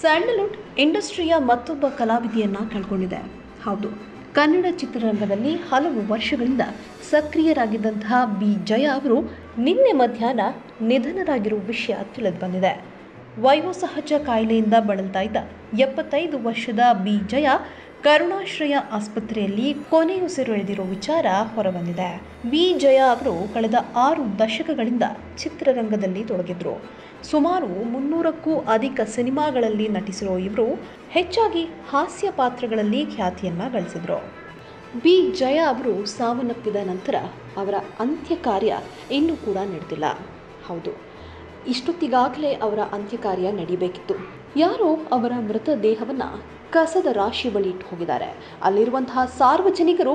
Sandalwood ಇಂಡಸ್ಟ್ರಿಯ ಮತ್ತೊಬ್ಬ ಕಲಾವಿದೆಯನ್ನ ಕಳ್ಕೊಂಡಿದೆ. ಹೌದು, ಕನ್ನಡ ಚಿತ್ರರಂಗದಲ್ಲಿ ಹಲವು ವರ್ಷಗಳಿಂದ ಸಕ್ರಿಯರಾಗಿದ್ದಂತಹ ಬಿ. ಜಯ ಅವರು ನಿನ್ನೆ ಮಧ್ಯಾಹ್ನ ನಿಧನರಾಗಿರುವ ವಿಷಯ ತಿಳಿದು ಬಂದಿದೆ. ವಯೋಸಹಜ ಕಾಯಿಲೆಯಿಂದ ಬಳಲ್ತಾ ಇದ್ದ ಎಪ್ಪತ್ತೈದು ವರ್ಷದ ಬಿ. ಜಯ ಕರುಣಾಶ್ರಯ ಆಸ್ಪತ್ರೆಯಲ್ಲಿ ಕೊನೆಯುಸಿರೆಳೆದಿರೋ ವಿಚಾರ ಹೊರಬಂದಿದೆ. ಬಿ ಜಯ ಅವರು ಕಳೆದ ಆರು ದಶಕಗಳಿಂದ ಚಿತ್ರರಂಗದಲ್ಲಿ ತೊಡಗಿದ್ರು. ಸುಮಾರು ಮುನ್ನೂರಕ್ಕೂ ಅಧಿಕ ಸಿನಿಮಾಗಳಲ್ಲಿ ನಟಿಸಿರೋ ಇವರು ಹೆಚ್ಚಾಗಿ ಹಾಸ್ಯ ಪಾತ್ರಗಳಲ್ಲಿ ಖ್ಯಾತಿಯನ್ನ ಗಳಿಸಿದ್ರು. ಬಿ. ಜಯ ಅವರು ಸಾವನ್ನಪ್ಪಿದ ನಂತರ ಅವರ ಅಂತ್ಯ ಕಾರ್ಯ ಇನ್ನೂ ಕೂಡ ನಡೆದಿಲ್ಲ. ಹೌದು, ಇಷ್ಟೊತ್ತಿಗಾಗಲೇ ಅವರ ಅಂತ್ಯಕಾರ್ಯ ನಡೀಬೇಕಿತ್ತು. ಯಾರೋ ಅವರ ಮೃತದೇಹವನ್ನು ಕಸದ ರಾಶಿ ಬಳಿ ಇಟ್ಟು ಹೋಗಿದ್ದಾರೆ. ಅಲ್ಲಿರುವಂತಹ ಸಾರ್ವಜನಿಕರು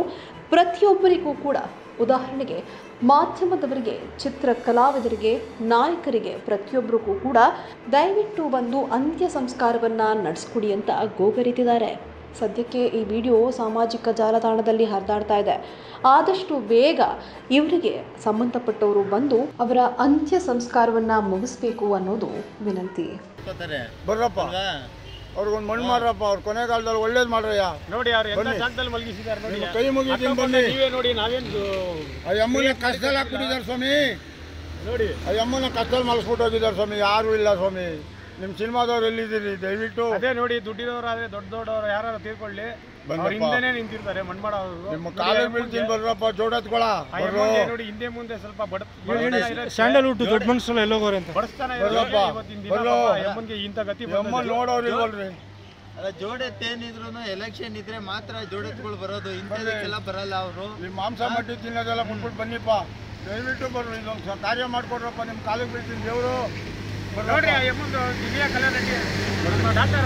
ಪ್ರತಿಯೊಬ್ಬರಿಗೂ ಕೂಡ ಉದಾಹರಣೆಗೆ ಮಾಧ್ಯಮದವರಿಗೆ ಚಿತ್ರ ಕಲಾವಿದರಿಗೆ ನಾಯಕರಿಗೆ ಪ್ರತಿಯೊಬ್ಬರಿಗೂ ಕೂಡ ದಯವಿಟ್ಟು ಬಂದು ಅಂತ್ಯ ಸಂಸ್ಕಾರವನ್ನು ನಡೆಸ್ಕೊಡಿ ಅಂತ ಗೋಗರಿತಿದ್ದಾರೆ. ಸದ್ಯಕ್ಕೆ ಈ ವಿಡಿಯೋ ಸಾಮಾಜಿಕ ಜಾಲತಾಣದಲ್ಲಿ ಹರಿದಾಡ್ತಾ ಇದೆ. ಆದಷ್ಟು ಬೇಗ ಇವರಿಗೆ ಸಂಬಂಧಪಟ್ಟವರು ಬಂದು ಅವರ ಅಂತ್ಯ ಸಂಸ್ಕಾರವನ್ನು ಮುಗಿಸ್ಬೇಕು ಅನ್ನೋದು ವಿನಂತಿ? ಅವ್ರಿಗೊಂದು ಮಣ್ಣು ಮಾಡ್ರಪ್ಪ ಅವ್ರ ಕೊನೆಗಾಲದಲ್ಲಿ ಒಳ್ಳೇದು ಮಾಡ್ರಯ್ಯ. ನೋಡಿ ಅವ್ರು ಎಂತ ಬನ್ನಿ. ಜಾಗದಲ್ಲಿ ಮಲಗಿಸಿದ್ದಾರೆ ನೋಡಿ. ನಿಮ್ಮ ಕೈ ಮುಗಿತೀನಿ ಅಕ್ಕಪಕ್ಕ ಬನ್ನಿ. ನೀವೇ ನೋಡಿ ನಾವೇನು ಆ ಕಷ್ಟದಲ್ಲಿ ಹಾಕ್ಬಿಟ್ಟಿದ್ದಾರೆ ಸ್ವಾಮಿ. ನೋಡಿ. ಆ ಕಷ್ಟದಲ್ಲಿ ಮಲಸ್ಬಿಟ್ಟು ಹೋಗಿದ್ದಾರೆ ಸ್ವಾಮಿ ಯಾರು ಇಲ್ಲ ಸ್ವಾಮಿ. ನಿಮ್ಮ ಸಿನಿಮಾದವ್ರು ಎಲ್ಲಿದ್ದೀರಿ? ದಯವಿಟ್ಟು ಅದೇ ನೋಡಿ ದುಡ್ಡಿದವರಾದ್ರೆ ದೊಡ್ಡ ದೊಡ್ಡವರು ಯಾರು ತೀರ್ಕೊಳ್ಳಿ. ಅವ್ರ ಹಿಂದೆನೆ ನಿಂತಿರ್ತಾರೆ ಮಣ್ಮಾಡೋರು ನಿಮ್ಮ ಕಾಲಿಗೆ ಬೀಳ್ತೀನಿ ಬರ್ರಪ್ಪ ಜೋಡತ್ಕೊಳ ನೋಡಿ ಹಿಂದೆ ಮುಂದೆ ಸ್ವಲ್ಪ ಬಡ ಸ್ಯಾಂಡಲ್ವುಡ್ ದೊಡ್ಡ ಮನುಷ್ಯರು ಎಲ್ಲೋಗೋರೆ ಅಂತ. ಬಡಸ್ತಾನ. ಯಮ್ಮನ್ಗೆ ಇಂಥ ಗತಿ ಯಮ್ಮ. ನೋಡೋರು ಇಲ್ವಲ್ರಿ. ಅಲ್ಲ ಜೋಡೆತ್ತೇನಿದ್ರು ಎಲೆಕ್ಷನ್ ಇದ್ರೆ ಮಾತ್ರ ಜೋಡೆತ್ಗಳು ಬರೋದು. ಇಂಥದಕ್ಕೆಲ್ಲ ಬರಲ್ಲ ಅವರು. ನಿಮ್ಮ ಮಾಂಸ ಮಟ್ಟಿ ತಿನ್ನೋದೆಲ್ಲ ಬಿಟ್ಬಿಟ್ಟು ಬನ್ನಿಪ್ಪ. ದಯವಿಟ್ಟು ಬರ್ರಿ ಇದೊಂದು ಕಾರ್ಯ ಮಾಡ್ಕೊಡ್ರಪ್ಪ ನಿಮ್ಮ ಕಾಲಿಗೆ ಬೀಳ್ತೀನಿ ದೇವರು. ನೋಡ್ರಿ ಯಮ್ಮಂದು ದಿವ್ಯ ಕಲಾ ನಮ್ಮ ಡಾಕ್ಟರ್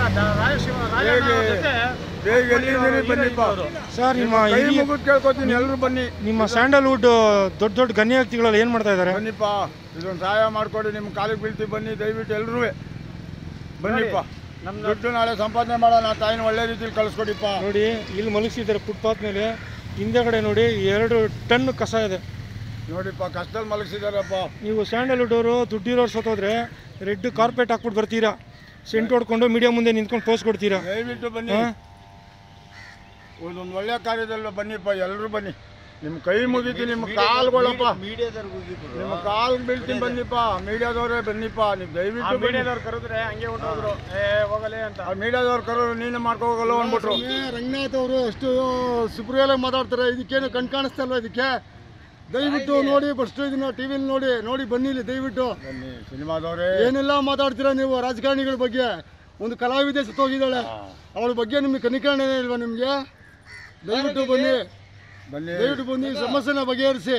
ಸರ್ ನಿಮ್ಮ ಕೇಳ್ಕೊತೀನಿ ಎಲ್ಲರೂ ಬನ್ನಿ. ನಿಮ್ಮ ಸ್ಯಾಂಡಲ್ವುಡ್ ದೊಡ್ಡ ದೊಡ್ಡ ಗಣ್ಯ ವ್ಯಕ್ತಿಗಳೆಲ್ಲ ಏನು ಮಾಡ್ತಾ ಇದ್ದಾರೆ ಬನ್ನಿಪ್ಪ ಇದೊಂದು ಸಹಾಯ ಮಾಡಿಕೊಡಿ ನಿಮ್ಮ ಕಾಲಿಗೆ ಬೀಳ್ತೀವಿ ಬನ್ನಿ ದಯವಿಟ್ಟು ಎಲ್ಲರೂ ಬನ್ನಿಪ್ಪ. ನಮ್ಮ ದುಡ್ಡು ನಾಳೆ ಸಂಪಾದನೆ ಮಾಡೋಣ ತಾಯಿನ ಒಳ್ಳೆ ರೀತಿಲಿ ಕಳಿಸ್ಕೊಡಿಪ್ಪ. ನೋಡಿ ಇಲ್ಲಿ ಮಲಗಿಸಿದ್ದಾರೆ ಫುಟ್ಪಾತ್ ಮೇಲೆ. ಹಿಂದೆಗಡೆ ನೋಡಿ ಎರಡು ಟನ್ ಕಸ ಇದೆ. ನೋಡಿಪ್ಪ ಕಷ್ಟದಲ್ಲಿ ಮಲಗಿಸಿದಾರಪ್ಪ. ನೀವು ಸ್ಯಾಂಡಲ್ವುಡ್ ಅವರು ದುಡ್ಡಿರೋರು ಸತ್ತೋದ್ರೆ ರೆಡ್ ಕಾರ್ಪೆಟ್ ಹಾಕ್ಬಿಟ್ಟು ಬರ್ತೀರಾ? ಸೆಂಟ್ ಹೊಡ್ಕೊಂಡು ಮೀಡಿಯಾ ಮುಂದೆ ನಿಂತ್ಕೊಂಡು ಪೋಸ್ ಕೊಡ್ತೀರಾ? ದಯವಿಟ್ಟು ಬನ್ನಿ? ಒಂದೊಂದು ಒಳ್ಳೆ ಕಾರ್ಯದಲ್ಲೂ ಬನ್ನಿಪ್ಪ ಎಲ್ಲರೂ ಬನ್ನಿ. ನಿಮ್ಮ ಕೈ ಮುಗಿತಿ ನಿಮ್ಮ ಕಾಲ್ಗಳಪ್ಪ. ನಿಮ್ಮ ಕಾಲ್ ಬೀಳ್ತೀನಿ ಬನ್ನಿಪ್ಪ ಮೀಡಿಯಾದವರೇ ಬನ್ನಿಪ್ಪ ನೀವು ದಯವಿಟ್ಟು ಮೀಡಿಯಾದವ್ರು ಕರೆದ್ರೆ ಹಂಗೆ ಹೊಂಟೋದ್ರು. ಏ ಹೋಗಲೇ ಅಂತ. ಆ ಮೀಡಿಯಾದವ್ರು ಕರೋರು ನೀನು ಮಾಡ್ಕೋಗಲ್ಲ ಅಂದ್ಬಿಟ್ರು. ರಂಗನಾಥ್ ಅವರು ಎಷ್ಟು ಸುಪ್ರಿಯಲಾಗಿ ಮಾತಾಡ್ತಾರೆ ಇದಕ್ಕೇನು ಕಣ್ ಕಾಣಿಸ್ತಲ್ವ ಇದಕ್ಕೆ? ದಯವಿಟ್ಟು ನೋಡಿ ಬಸ್ ಇದನ್ನ ಟಿವಿಲಿ ನೋಡಿ ನೋಡಿ ಬನ್ನಿ ಇಲ್ಲಿ ದಯವಿಟ್ಟು. ಬನ್ನಿ ಸಿನಿಮಾದವರೇ. ಏನೆಲ್ಲ ಮಾತಾಡ್ತೀರಾ ನೀವು ರಾಜಕಾರಣಿಗಳ ಬಗ್ಗೆ? ಒಂದು ಕಲಾವಿದೆ ಸತ್ತೋಗಿದ್ದಾಳೆ. ಅವಳ ಬಗ್ಗೆ ನಿಮಗೆ ಕನಿಕರಣೆ ಇಲ್ವಾ ನಿಮಗೆ? ದಯವಿಟ್ಟು ಬನ್ನಿ. ಬನ್ನಿ. ದಯವಿಟ್ಟು ಬನ್ನಿ ಸಮಸ್ಯೆನ ಬಗೆಹರಿಸಿ.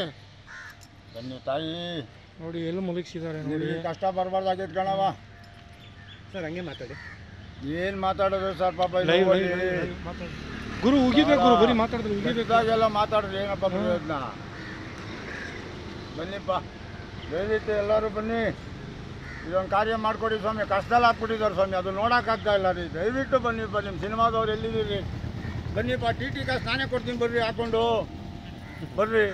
ಬನ್ನಿ ತಾಯಿ. ನೋಡಿ ಎಲ್ಲಿ ಮುಲಗಿಸಿದ್ದಾರೆ ನೋಡಿ. ಕಷ್ಟ ಬರಬಾರ್ದಾಗೈತೆ ಕಣವ ಸರ್ ಹಂಗೆ ಮಾತಾಡಿ. ಏನು ಮಾತಾಡೋದು ಸರ್ ಪಾಪ. ಗುರು ಉಗಿಬೇಕು ಗುರು ಬರೀ ಮಾತಾಡಿದ್ರೆ ಹೋಗಿದ್ದಾಗೆಲ್ಲ ಮಾತಾಡಿದ್ರೆ ಏನಪ್ಪ ಪ್ರಯೋಜನ? ಬನ್ನಿಪ್ಪ. ದಯವಿಟ್ಟು ಎಲ್ಲರೂ ಬನ್ನಿ. ಇದೊಂದು ಕಾರ್ಯ ಮಾಡಿಕೊಡಿ ಸ್ವಾಮಿ. ಕಷ್ಟದಲ್ಲಿ ಹಾಕ್ಬಿಟ್ಟಿದ್ದಾರೆ ಸ್ವಾಮಿ. ಅದು ನೋಡೋಕ್ಕಾಗ್ತಾ ಇಲ್ಲ ರೀ. ದಯವಿಟ್ಟು ಬನ್ನಿಪ್ಪ ನಿಮ್ಮ ಸಿನಿಮಾದವ್ರು ಎಲ್ಲಿದ್ದೀರಿ? ಬನ್ನಿಪ್ಪ ಟಿ ಟಿ ಕಾಸು ನಾನೇ ಕೊಡ್ತೀನಿ ಬರ್ರಿ, ಹಾಕ್ಕೊಂಡು. ಬರ್ರಿ.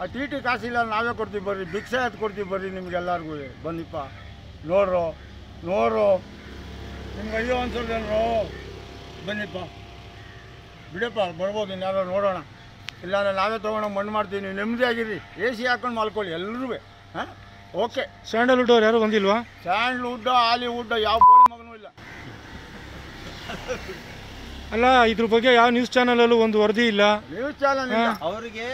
ಆ ಟಿ ಟಿ ಕಾಸಿಲ್ಲ ನಾವೇ ಕೊಡ್ತೀವಿ ಬರ್ರಿ. ಭಿಕ್ಷೆ ಎತ್ತು ಕೊಡ್ತೀವಿ ಬರ್ರಿ ನಿಮ್ಗೆಲ್ಲರಿಗೂ. ಬನ್ನಿಪ್ಪ. ನೋಡ್ರು. ನೋಡ್ರು. ನಿಮ್ಗೆ ಅಯ್ಯೋ ಅನ್ಸೋದೇನ್ರು? ಬನ್ನಿಪ್ಪ. ಬಿಡಪ್ಪ, ಬರ್ಬೋದು ಇನ್ಯಾರೋ ನೋಡೋಣ. ಇಲ್ಲಾಂದ್ರೆ ನಾವೇ ತೊಗೊಂಡು ಮಣ್ಣು ಮಾಡ್ತೀವಿ ನೀವು ನೆಮ್ಮದಿಯಾಗಿರಿ ಎ ಸಿ ಹಾಕೊಂಡು ಮಲ್ಕೊಳ್ಳಿ ಎಲ್ಲರೂ ಹಾಂ? ಓಕೆ ಸ್ಯಾಂಡಲ್ವುಡ್ ಅವ್ರು ಯಾರು ಬಂದಿಲ್ವಾ? ಸ್ಯಾಂಡಲ್ವುಡ್ ಹಾಲಿವುಡ್ ಯಾವ ಬೋಳಿ ಮಗನೂ ಇಲ್ಲ. ಅಲ್ಲ ಇದ್ರ ಬಗ್ಗೆ ಯಾವ ನ್ಯೂಸ್ ಚಾನಲಲ್ಲೂ ಒಂದು ವರದಿ ಇಲ್ಲ. ನ್ಯೂಸ್ ಚಾನಲ್ ಅವರಿಗೆ ಅವ್ರಿಗೆ